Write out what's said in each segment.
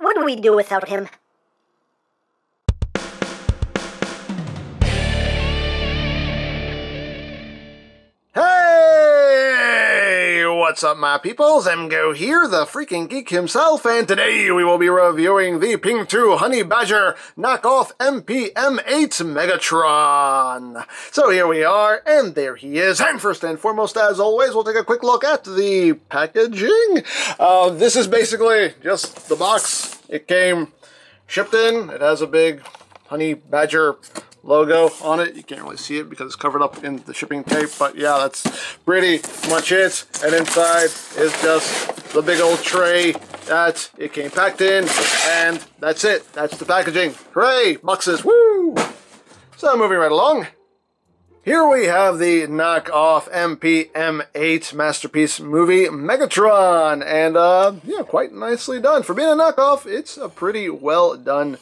What would we do without him? What's up, my peoples? Emgo here, the freaking geek himself, and today we will be reviewing the Pingtou Honey Badger knockoff MPM8 Megatron. So here we are, and there he is. And first and foremost, as always, we'll take a quick look at the packaging. Uh, this is basically just the box. It came shipped in. It has a big Honey Badger logo on it. You can't really see it because it's covered up in the shipping tape, but yeah, that's pretty much it. And inside is just the big old tray that it came packed in, and that's it. That's the packaging. Hooray! Boxes, woo! So moving right along. Here we have the knockoff MPM8 masterpiece movie Megatron, and uh, yeah, quite nicely done. For being a knockoff, it's a pretty well done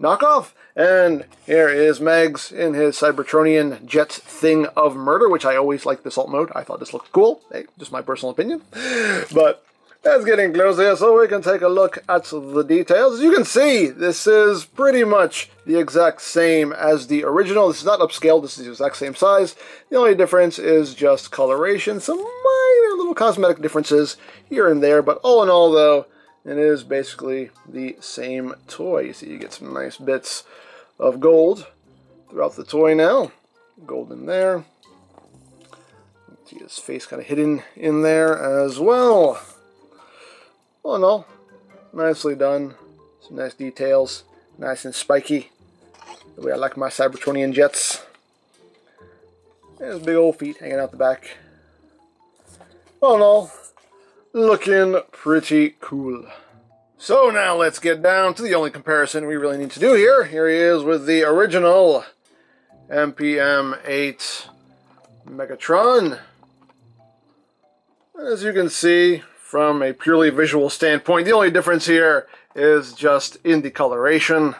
knockoff. And here is Megs in his Cybertronian jet thing of murder, which I always like this alt mode. I thought this looked cool. Hey, just my personal opinion. But let's get in close here so we can take a look at the details. As you can see, this is pretty much the exact same as the original. This is not upscaled, this is the exact same size. The only difference is just coloration, some minor little cosmetic differences here and there, but all in all though, it is basically the same toy. You see you get some nice bits of gold throughout the toy now. Gold in there. See his face kind of hidden in there as well. All in all, nicely done. Some nice details. Nice and spiky. The way I like my Cybertronian jets. And his big old feet hanging out the back. All in all, looking pretty cool. So now let's get down to the only comparison we really need to do here. Here he is with the original MPM-8 Megatron. As you can see, from a purely visual standpoint, the only difference here is just in the coloration.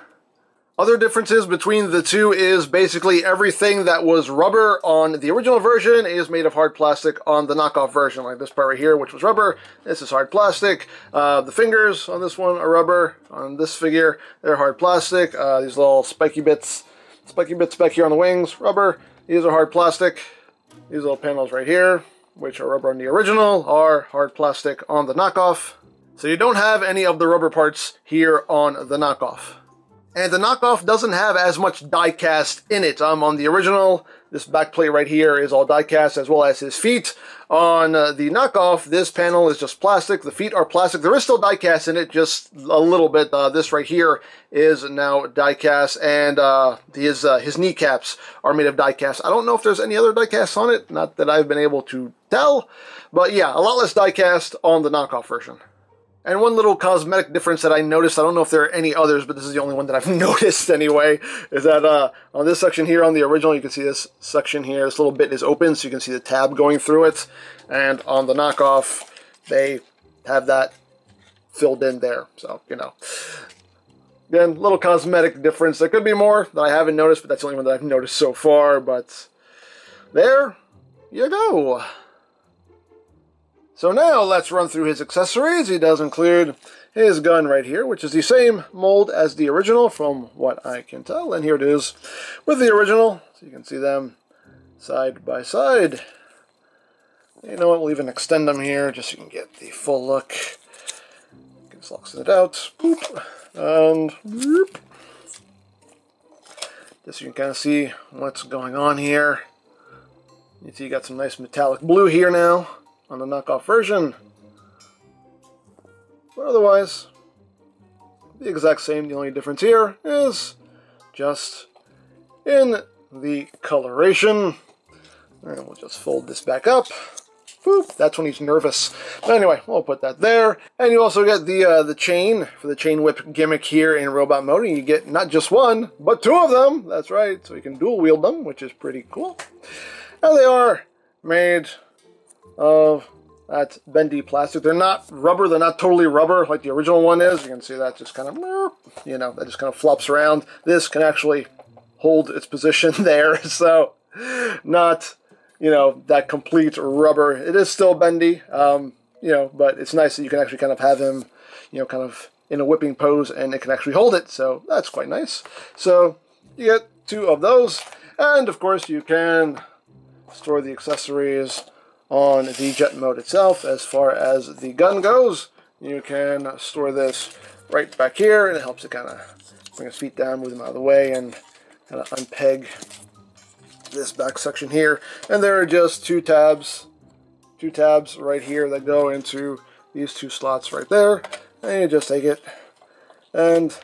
Other differences between the two is basically everything that was rubber on the original version is made of hard plastic on the knockoff version, like this part right here, which was rubber. This is hard plastic. Uh, the fingers on this one are rubber. On this figure, they're hard plastic. Uh, these little spiky bits, spiky bits back here on the wings, rubber. These are hard plastic. These little panels right here, which are rubber on the original, are hard plastic on the knockoff. So you don't have any of the rubber parts here on the knockoff. And the knockoff doesn't have as much die-cast in it. Um, on the original, this back plate right here is all die-cast as well as his feet. On uh, the knockoff, this panel is just plastic. The feet are plastic. There is still die-cast in it, just a little bit. Uh, this right here is now die-cast, and uh, his uh, his kneecaps are made of die-cast. I don't know if there's any other die-cast on it, not that I've been able to tell. But yeah, a lot less die-cast on the knockoff version. And one little cosmetic difference that I noticed, I don't know if there are any others, but this is the only one that I've noticed anyway, is that uh, on this section here on the original, you can see this section here, this little bit is open, so you can see the tab going through it. And on the knockoff, they have that filled in there. So, you know. Again, little cosmetic difference. There could be more that I haven't noticed, but that's the only one that I've noticed so far. But there you go. So now let's run through his accessories. He does include his gun right here, which is the same mold as the original from what I can tell. And here it is with the original. So you can see them side by side. You know what, we'll even extend them here just so you can get the full look. Just locks it out. Boop. And whoop. Just so you can kind of see what's going on here. You see you got some nice metallic blue here now on the knockoff version. But otherwise, the exact same. The only difference here is just in the coloration. And we'll just fold this back up. Boop, that's when he's nervous. But anyway, we'll put that there. And you also get the uh, the chain for the chain whip gimmick here in robot mode. And you get not just one, but two of them. That's right. So you can dual wield them, which is pretty cool. And they are made of that bendy plastic. They're not rubber. They're not totally rubber like the original one is. You can see that just kind of, you know, that just kind of flops around. This can actually hold its position there. So not, you know, that complete rubber. It is still bendy, um, you know, but it's nice that you can actually kind of have him, you know, kind of in a whipping pose and it can actually hold it, so that's quite nice. So you get two of those, and of course you can store the accessories on the jet mode itself. As far as the gun goes, you can store this right back here, and it helps it kind of bring his feet down, move them out of the way, and kind of unpeg this back section here. And there are just two tabs, two tabs right here that go into these two slots right there. And you just take it and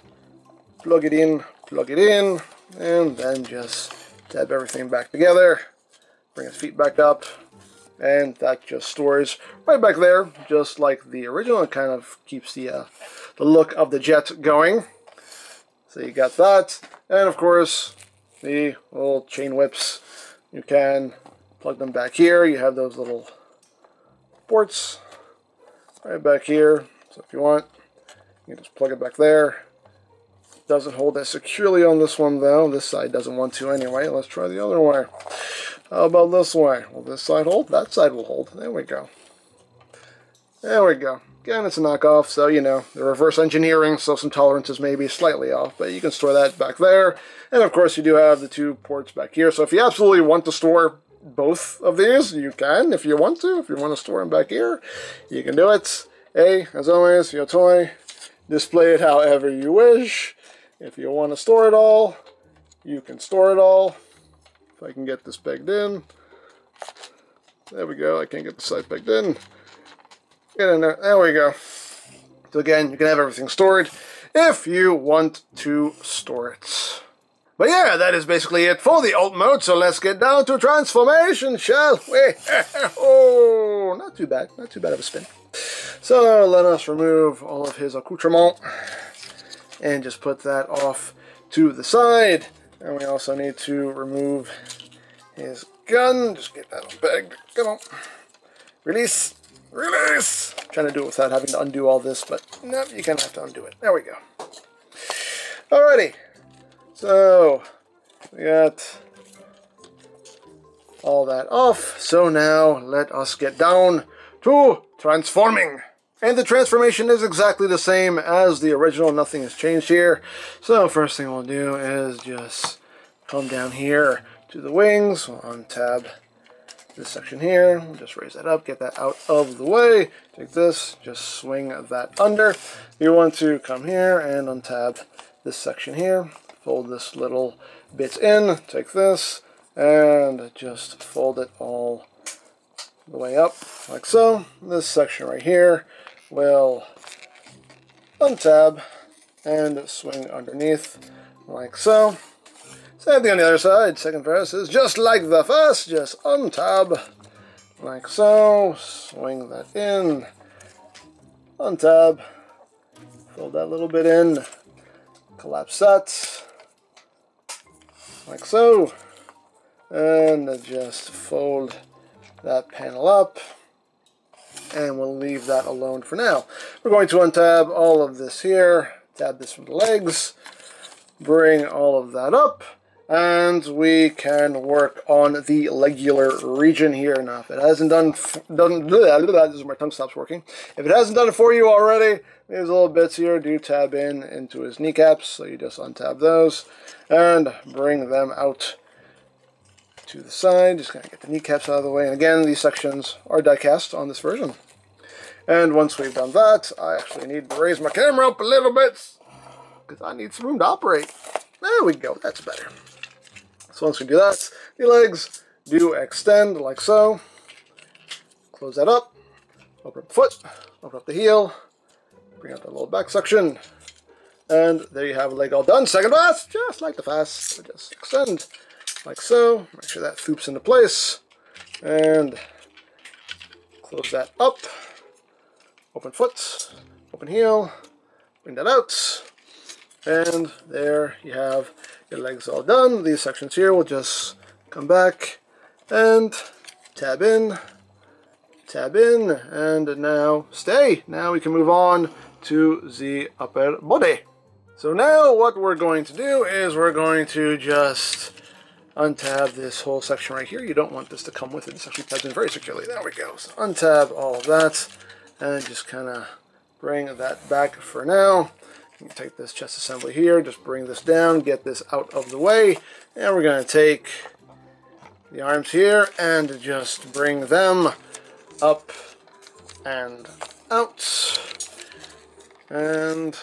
plug it in, plug it in, and then just tab everything back together, bring his feet back up, and that just stores right back there, just like the original. It kind of keeps the, uh, the look of the jet going. So you got that, and of course, the little chain whips. You can plug them back here. You have those little ports right back here. So if you want, you can just plug it back there. Doesn't hold that securely on this one though. This side doesn't want to anyway. Let's try the other way. How about this way? Will this side hold? That side will hold. There we go. There we go. Again, it's a knockoff, so, you know, the reverse engineering, so some tolerances may be slightly off, but you can store that back there. And, of course, you do have the two ports back here, so if you absolutely want to store both of these, you can, if you want to. If you want to store them back here, you can do it. A, as always, your toy. Display it however you wish. If you want to store it all, you can store it all. If I can get this pegged in. There we go, I can't get the side pegged in. Get in there. There we go. So again, you can have everything stored if you want to store it. But yeah, that is basically it for the alt mode, so let's get down to transformation, shall we? oh, not too bad. Not too bad of a spin. So let us remove all of his accoutrement and just put that off to the side. And we also need to remove his gun. Just get that pegged. Come on. Release. Release! I'm trying to do it without having to undo all this, but no, you kind of have to undo it. There we go. Alrighty. So, we got all that off. So now, let us get down to transforming. And the transformation is exactly the same as the original. Nothing has changed here. So first thing we'll do is just come down here to the wings. We'll untab this section here. Just raise that up, get that out of the way. Take this, just swing that under. You want to come here and untab this section here. Fold this little bit in, take this, and just fold it all the way up, like so. This section right here will untab and swing underneath, like so. Same thing on the other side. Second verse is just like the first, just untab, like so. Swing that in, untab, fold that little bit in, collapse that, like so, and just fold that panel up, and we'll leave that alone for now. We're going to untab all of this here, tab this from the legs, bring all of that up, and we can work on the legular region here. Now, if it hasn't done, done this is my tongue stops working. If it hasn't done it for you already, these little bits here do tab in into his kneecaps, so you just untab those and bring them out to the side. Just gonna get the kneecaps out of the way. And again, these sections are die-cast on this version. And once we've done that, I actually need to raise my camera up a little bit because I need some room to operate. There we go, that's better. So once we do that, the legs do extend like so. Close that up, open up the foot, open up the heel, bring out the little back section, and there you have a leg all done. Second pass, just like the fast. Just extend like so. Make sure that thoops into place, and close that up. Open foot, open heel, bring that out, and there you have your legs all done. These sections here will just come back and tab in, tab in, and now stay. Now we can move on to the upper body. So now what we're going to do is we're going to just untab this whole section right here. You don't want this to come with it. This actually tabs in very securely. There we go. So untab all of that and just kind of bring that back for now. Take this chest assembly here, just bring this down, get this out of the way, and we're going to take the arms here and just bring them up and out and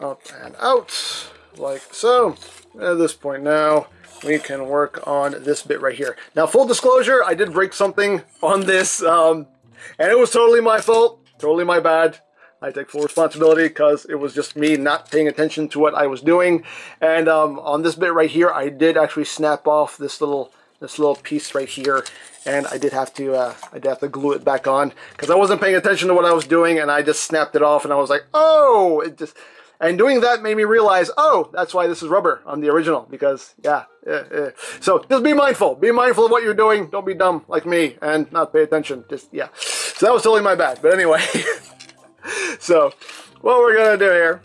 up and out like so. At this point now, we can work on this bit right here. Now, full disclosure, I did break something on this, um, and it was totally my fault, totally my bad. I take full responsibility because it was just me not paying attention to what I was doing. And um, on this bit right here, I did actually snap off this little this little piece right here, and I did have to uh, I did have to glue it back on because I wasn't paying attention to what I was doing, and I just snapped it off, and I was like, oh, it just. And doing that made me realize, oh, that's why this is rubber on the original, because, yeah. yeah, yeah. So just be mindful. Be mindful of what you're doing. Don't be dumb like me and not pay attention. Just, yeah. So that was totally my bad. But anyway. so what we're going to do here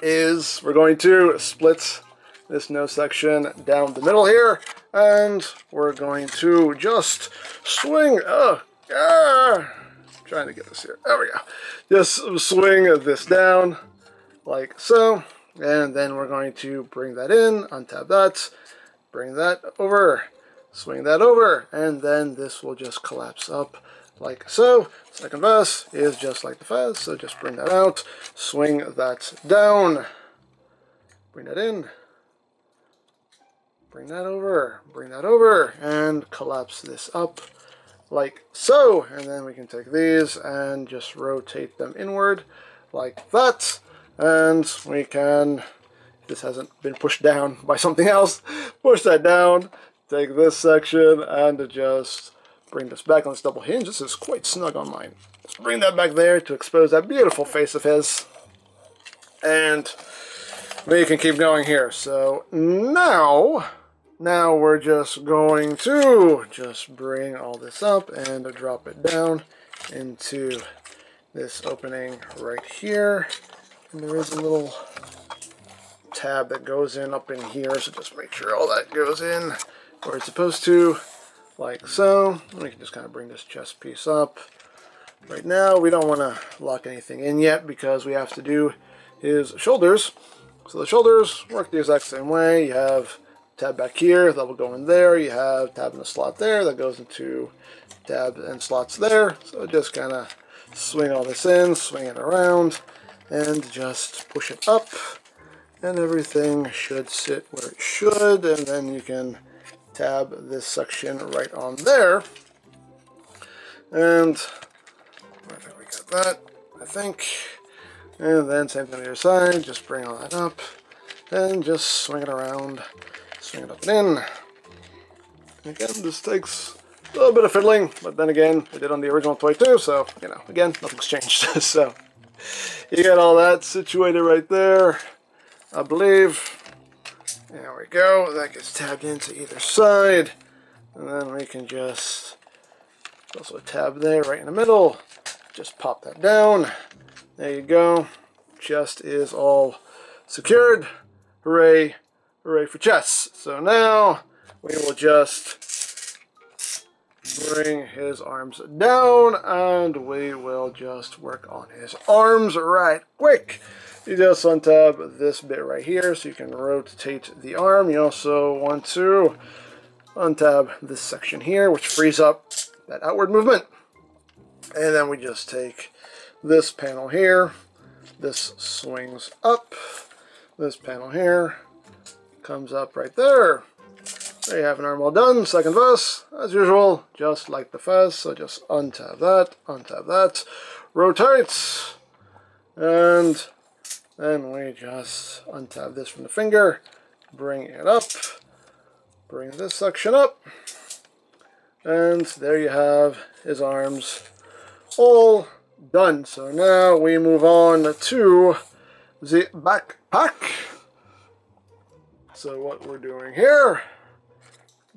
is we're going to split this nose section down the middle here. And we're going to just swing. Oh, ah, trying to get this here. There we go. Just swing this down like so. And then we're going to bring that in, untab that, bring that over, swing that over, and then this will just collapse up like so. Second verse is just like the first, so just bring that out, swing that down, bring that in, bring that over, bring that over, and collapse this up like so. And then we can take these and just rotate them inward like that and we can, this hasn't been pushed down by something else, push that down, take this section, and adjust bring this back on this double hinge. This is quite snug on mine. Let's bring that back there to expose that beautiful face of his. And we can keep going here. So now, now we're just going to just bring all this up and drop it down into this opening right here. And there is a little tab that goes in up in here, so just make sure all that goes in where it's supposed to, like so. And we can just kind of bring this chest piece up. Right now, we don't want to lock anything in yet because we have to do his shoulders. So the shoulders work the exact same way. You have tab back here that will go in there. You have tab in the slot there that goes into tab and slots there. So just kind of swing all this in, swing it around and just push it up and everything should sit where it should and then you can tab this section right on there. And I think we got that I think. And then same thing on the other side just bring all that up and just swing it around swing it up and in. Again this takes a little bit of fiddling but then again we did on the original toy too so you know again nothing's changed so you got all that situated right there, I believe. There we go. That gets tabbed into either side. And then we can just, also tab there right in the middle. Just pop that down. There you go. Chest is all secured. Hooray, hooray for chess. So now we will just bring his arms down and we will just work on his arms right quick. You just untab this bit right here so you can rotate the arm. You also want to untab this section here which frees up that outward movement. And then we just take this panel here. This swings up. This panel here comes up right there. There you have an arm all done. Second verse, as usual, just like the first. So just untap that, untap that, rotate, and then we just untap this from the finger, bring it up, bring this section up, and there you have his arms all done. So now we move on to the backpack. So what we're doing here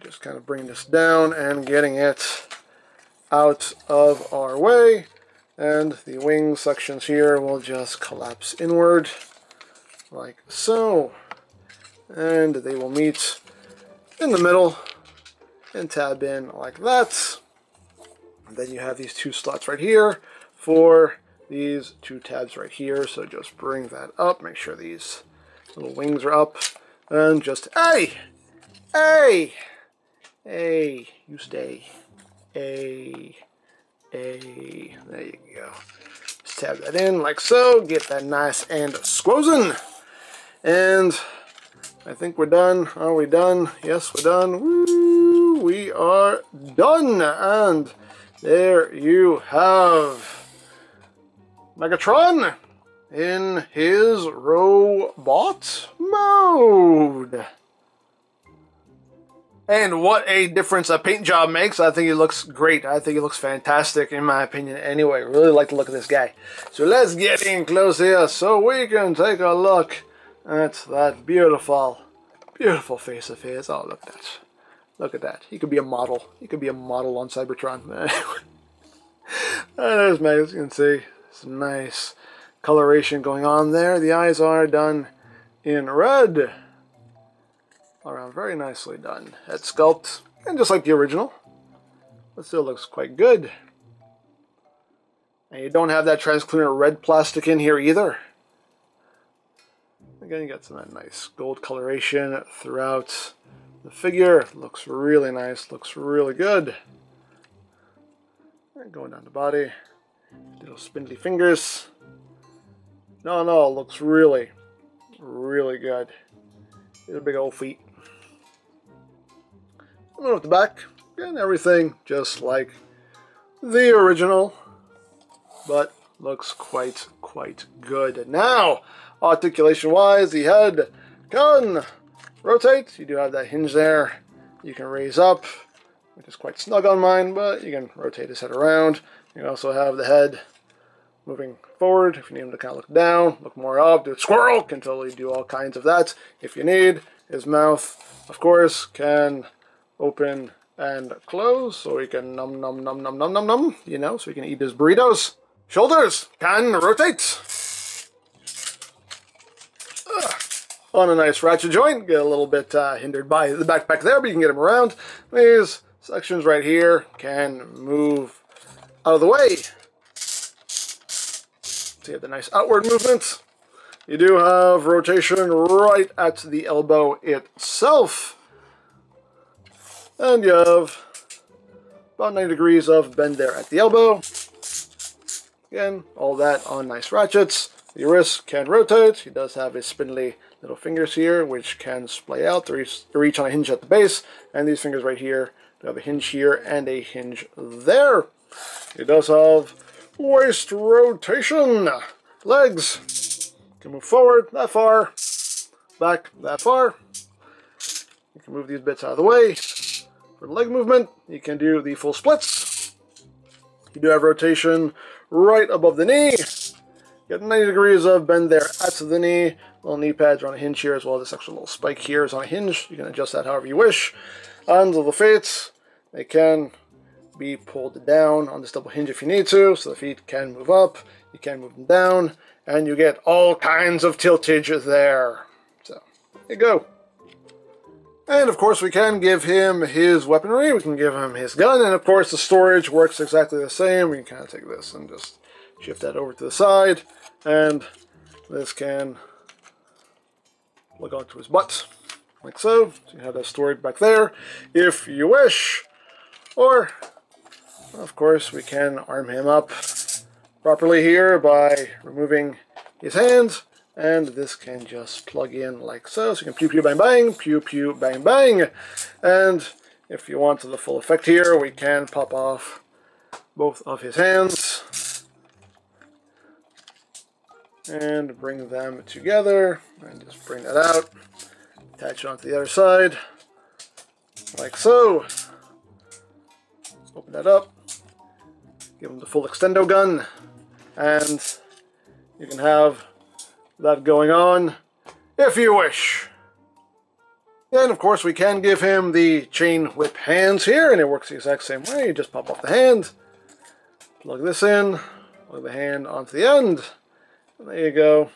just kind of bring this down and getting it out of our way. And the wing sections here will just collapse inward like so. And they will meet in the middle and tab in like that. And then you have these two slots right here for these two tabs right here. So just bring that up, make sure these little wings are up, and just, hey, hey, hey, you stay, hey, hey, there you go. Just tab that in like so, get that nice and squozen, and I think we're done. Are we done? Yes, we're done. Woo, we are done, and there you have Megatron in his robot mode. And what a difference a paint job makes. I think he looks great. I think he looks fantastic in my opinion anyway. Really like the look of this guy. So let's get in close here so we can take a look at that beautiful, beautiful face of his. Oh, look at that. Look at that. He could be a model. He could be a model on Cybertron. There's Meg, as you can see. Some nice coloration going on there. The eyes are done in red. Around very nicely done. Head sculpt, and just like the original, but still looks quite good. And you don't have that transclear red plastic in here either. Again, you got some that nice gold coloration throughout the figure. Looks really nice, looks really good. And going down the body. Little spindly fingers. No, no, looks really, really good. These big old feet. Then the back, and everything just like the original, but looks quite, quite good. Now, articulation-wise, the head can rotate. You do have that hinge there. You can raise up, which is quite snug on mine, but you can rotate his head around. You also have the head moving forward. If you need him to kind of look down, look more up, do a squirrel, can totally do all kinds of that. If you need, his mouth, of course, can open and close, so he can num num num num num num num, you know, so he can eat his burritos. Shoulders can rotate. Ugh. On a nice ratchet joint, get a little bit uh, hindered by the backpack there, but you can get him around. These sections right here can move out of the way. So you have the nice outward movements. You do have rotation right at the elbow itself. And you have about 90 degrees of bend there at the elbow. Again, all that on nice ratchets. The wrist can rotate. He does have his spindly little fingers here, which can splay out to reach on a hinge at the base. And these fingers right here do have a hinge here and a hinge there. He does have waist rotation. Legs can move forward that far, back that far. You can move these bits out of the way. For leg movement, you can do the full splits. You do have rotation right above the knee. You get 90 degrees of bend there at the knee. Little knee pads are on a hinge here as well. This extra little spike here is on a hinge. You can adjust that however you wish. And the feet, they can be pulled down on this double hinge if you need to, so the feet can move up, you can move them down, and you get all kinds of tiltage there. So, there you go. And of course we can give him his weaponry, we can give him his gun, and of course the storage works exactly the same. We can kind of take this and just shift that over to the side, and this can look onto his butt, like so. So you have that storage back there, if you wish. Or of course, we can arm him up properly here by removing his hands, and this can just plug in like so. So you can pew pew bang bang, pew pew bang bang. And if you want the full effect here, we can pop off both of his hands and bring them together and just bring that out attach it onto the other side like so open that up give him the full extendo gun, and you can have that going on if you wish. And of course we can give him the chain whip hands here, and it works the exact same way. You just pop off the hand, plug this in, plug the hand onto the end, and there you go.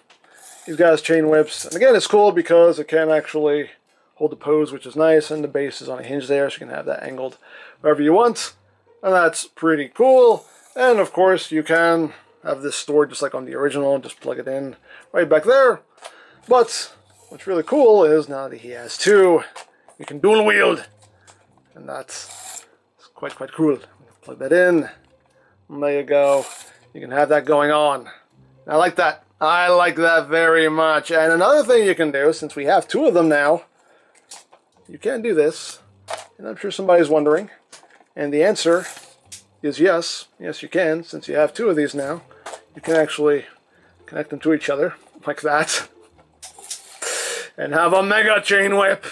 He's got his chain whips, and again it's cool because it can actually hold the pose, which is nice, and the base is on a hinge there, so you can have that angled wherever you want, and that's pretty cool. And of course, you can have this stored just like on the original, just plug it in right back there. But what's really cool is now that he has two, you can dual wield. And that's quite, quite cool. Plug that in. There you go. You can have that going on. I like that. I like that very much. And another thing you can do, since we have two of them now, you can do this. And I'm sure somebody's wondering. And the answer is yes. Yes, you can, since you have two of these now. You can actually connect them to each other, like that. And have a mega chain whip.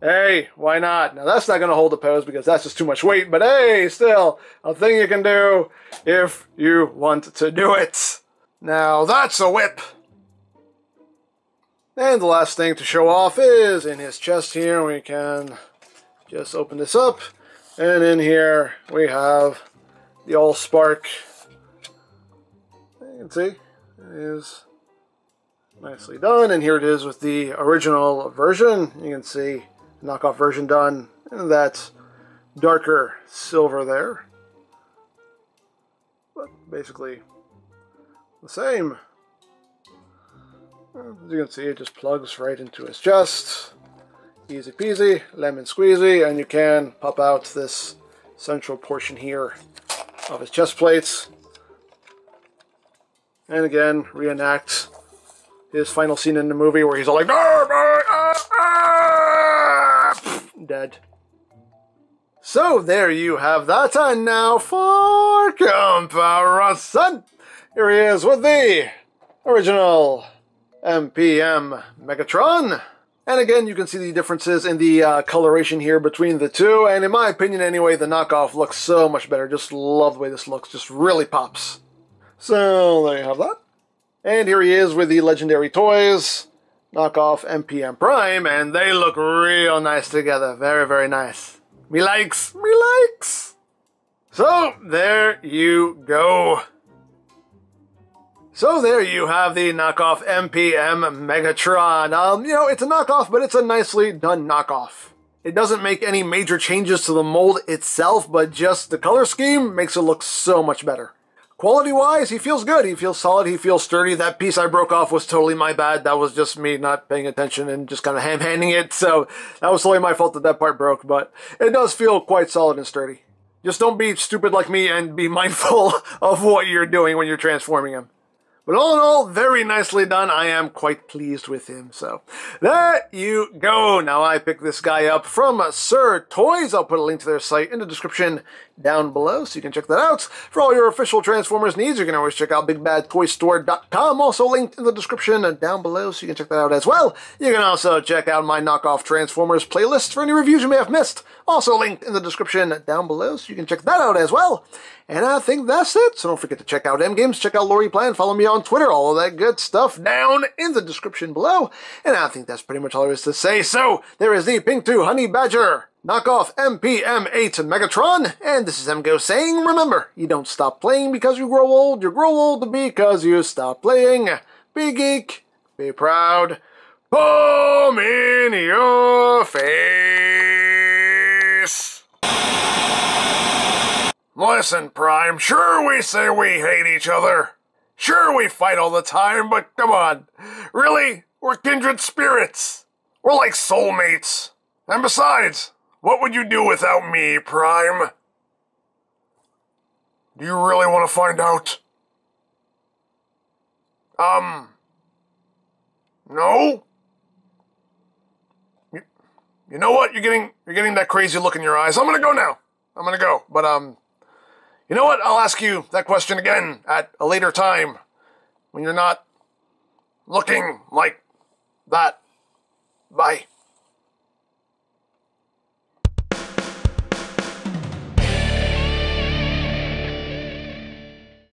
Hey, why not? Now that's not going to hold the pose because that's just too much weight, but hey, still, a thing you can do if you want to do it. Now that's a whip. And the last thing to show off is in his chest here, we can just open this up. And in here, we have the Allspark. You can see, is nicely done. And here it is with the original version. You can see knockoff version done. And that darker silver there. But basically the same. As you can see, it just plugs right into his chest. Easy peasy, lemon squeezy, and you can pop out this central portion here of his chest plates. And again, reenact his final scene in the movie where he's all like, ah, ah, ah, dead. So there you have that, and now for comparison. Here he is with the original MPM Megatron. And again, you can see the differences in the uh, coloration here between the two. And in my opinion, anyway, the knockoff looks so much better. Just love the way this looks. Just really pops. So there you have that. And here he is with the Legendary Toys knockoff MPM Prime. And they look real nice together. Very, very nice. Me likes. Me likes. So there you go. So there you have the knockoff MPM Megatron. Um, you know, it's a knockoff, but it's a nicely done knockoff. It doesn't make any major changes to the mold itself, but just the color scheme makes it look so much better. Quality-wise, he feels good. He feels solid. He feels sturdy. That piece I broke off was totally my bad. That was just me not paying attention and just kind of ham-handing it. So that was totally my fault that that part broke, but it does feel quite solid and sturdy. Just don't be stupid like me and be mindful of what you're doing when you're transforming him. But all in all, very nicely done. I am quite pleased with him. So there you go. Now I picked this guy up from Sir Toys. I'll put a link to their site in the description down below so you can check that out. For all your official Transformers needs, you can always check out BigBadToyStore.com. Also linked in the description and down below so you can check that out as well. You can also check out my knockoff Transformers playlist for any reviews you may have missed. Also linked in the description down below so you can check that out as well. And I think that's it. So don't forget to check out EmGames, check out LoriPlan, follow me on Twitter, all of that good stuff down in the description below. And I think that's pretty much all there is to say. So there is the Pingtou Honey Badger knockoff MPM8 and Megatron. And this is EmGo saying, remember, you don't stop playing because you grow old, you grow old because you stop playing. Be geek, be proud, boom in your face. Listen, Prime, sure we say we hate each other. Sure we fight all the time, but come on. Really? We're kindred spirits. We're like soulmates. And besides, what would you do without me, Prime? Do you really want to find out? Um. No? You, you know what? You're getting you're getting that crazy look in your eyes. I'm gonna go now. I'm gonna go. But um you know what? I'll ask you that question again at a later time when you're not looking like that. Bye.